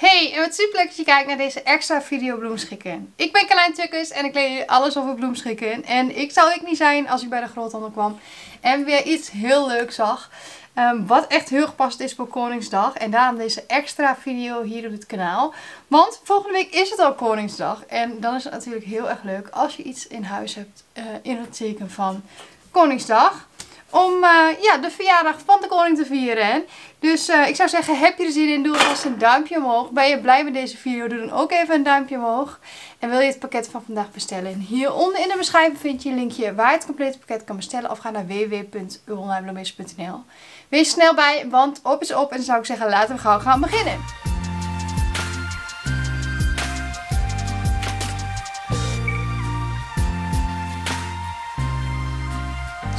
Hey, en wat super leuk dat je kijkt naar deze extra video bloemschikken. Ik ben Carlijn Tukkers en ik leer jullie alles over bloemschikken. En ik zou ik niet zijn als ik bij de groothandel kwam en weer iets heel leuks zag. Um, wat echt heel gepast is voor Koningsdag. En daarom deze extra video hier op het kanaal. Want volgende week is het al Koningsdag. En dan is het natuurlijk heel erg leuk als je iets in huis hebt uh, in het teken van Koningsdag om uh, ja, de verjaardag van de koning te vieren. Dus uh, ik zou zeggen, heb je er zin in, doe alvast een duimpje omhoog. Ben je blij met deze video, doe dan ook even een duimpje omhoog. En wil je het pakket van vandaag bestellen? hieronder in de beschrijving vind je een linkje waar je het complete pakket kan bestellen. Of ga naar www.onlinebloemist.nl Wees snel bij, want op is op. En dan zou ik zeggen, laten we gauw gaan beginnen.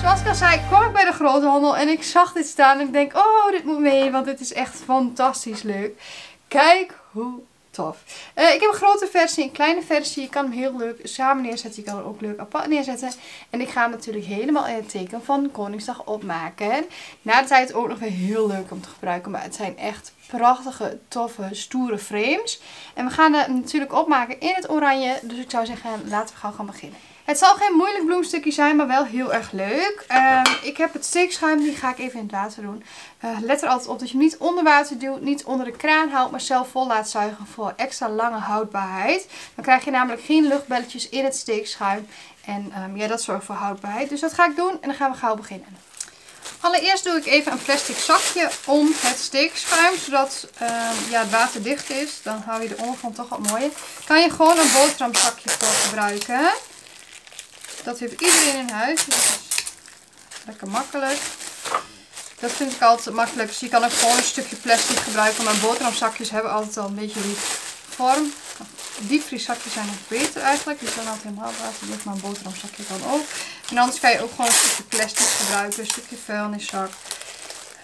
Zoals ik al zei, kwam ik bij de groothandel en ik zag dit staan en ik denk, oh, dit moet mee, want dit is echt fantastisch leuk. Kijk hoe tof. Uh, ik heb een grote versie, een kleine versie. Je kan hem heel leuk samen neerzetten. Je kan hem ook leuk apart neerzetten. En ik ga hem natuurlijk helemaal in het teken van Koningsdag opmaken. Na de tijd ook nog weer heel leuk om te gebruiken. Maar het zijn echt prachtige, toffe, stoere frames. En we gaan het natuurlijk opmaken in het oranje. Dus ik zou zeggen, laten we gauw gaan beginnen. Het zal geen moeilijk bloemstukje zijn, maar wel heel erg leuk. Uh, ik heb het steekschuim, die ga ik even in het water doen. Uh, let er altijd op dat je niet onder water duwt, niet onder de kraan houdt, maar zelf vol laat zuigen voor extra lange houdbaarheid. Dan krijg je namelijk geen luchtbelletjes in het steekschuim. En um, ja, dat zorgt voor houdbaarheid. Dus dat ga ik doen en dan gaan we gauw beginnen. Allereerst doe ik even een plastic zakje om het steekschuim, zodat uh, ja, het water dicht is. Dan hou je de ondergrond toch wat mooier. Kan je gewoon een boterhamzakje voor gebruiken. Dat heeft iedereen in huis. Dus dat is lekker makkelijk. Dat vind ik altijd makkelijk. Dus je kan ook gewoon een stukje plastic gebruiken. Maar boterhamzakjes hebben altijd al een beetje die vorm. Diepvrieszakjes zijn nog beter eigenlijk. Die zijn altijd helemaal waterdicht. Maar een boterhamzakje kan ook. En anders kan je ook gewoon een stukje plastic gebruiken. Een stukje vuilniszak.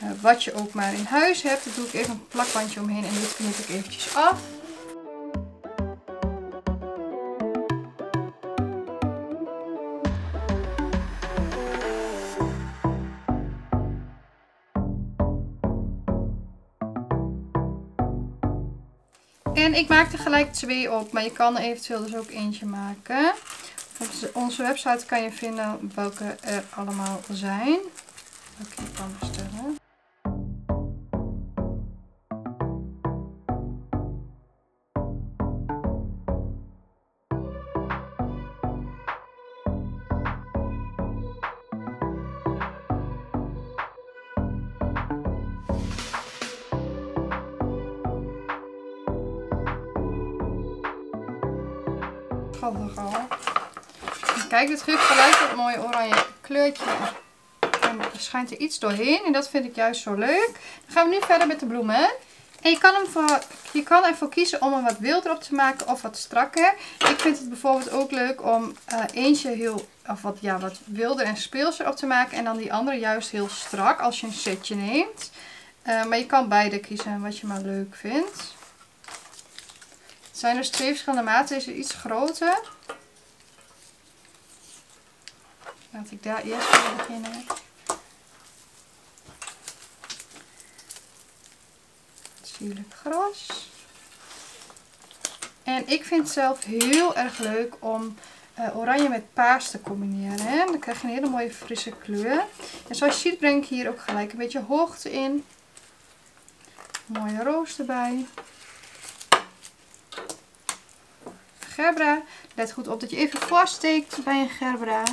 Uh, wat je ook maar in huis hebt. Daar doe ik even een plakbandje omheen. En dit knip ik eventjes af. En ik maak er gelijk twee op, maar je kan eventueel dus ook eentje maken. Op onze website kan je vinden welke er allemaal zijn. Je kan al. kijk, dit geeft gelijk dat mooie oranje kleurtje. En er schijnt er iets doorheen. En dat vind ik juist zo leuk. Dan gaan we nu verder met de bloemen. En je kan, hem voor, je kan ervoor kiezen om hem wat wilder op te maken of wat strakker. Ik vind het bijvoorbeeld ook leuk om uh, eentje heel, of wat, ja, wat wilder en speelser op te maken. En dan die andere juist heel strak als je een setje neemt. Uh, maar je kan beide kiezen wat je maar leuk vindt. Het zijn dus twee verschillende maten. Deze iets groter. Laat ik daar eerst mee beginnen. Sierlijk gras. En ik vind het zelf heel erg leuk om uh, oranje met paars te combineren. Hè? Dan krijg je een hele mooie frisse kleur. En zoals je ziet breng ik hier ook gelijk een beetje hoogte in. mooie roos erbij. Gerbera. Let goed op dat je even vaststeekt bij een gerbera.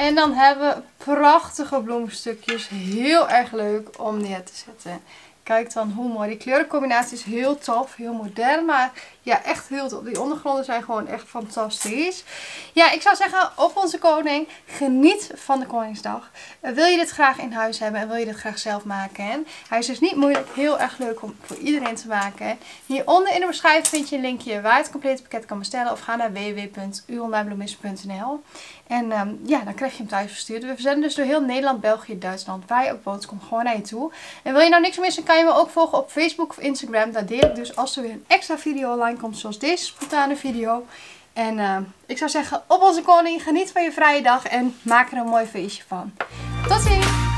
En dan hebben we prachtige bloemstukjes. Heel erg leuk om neer te zetten. Kijk dan hoe mooi. Die kleurencombinatie is heel tof. Heel modern. Maar ja, echt heel tof. Die ondergronden zijn gewoon echt fantastisch. Ja, ik zou zeggen op onze koning. Geniet van de Koningsdag. Uh, wil je dit graag in huis hebben en wil je dit graag zelf maken? Hij is dus niet moeilijk. Heel erg leuk om voor iedereen te maken. Hieronder in de beschrijving vind je een linkje waar je het complete pakket kan bestellen. Of ga naar www.uonlinebloemist.nl En um, ja, dan krijg je hem thuis verstuurd. We verzenden dus door heel Nederland, België, Duitsland. Waar je ook woont, kom gewoon naar je toe. En wil je nou niks missen, kan je me ook volgen op Facebook of Instagram. Daar deel ik dus als er weer een extra video online komt, zoals deze spontane video. En uh, ik zou zeggen, op onze koning, geniet van je vrije dag en maak er een mooi feestje van. Tot ziens!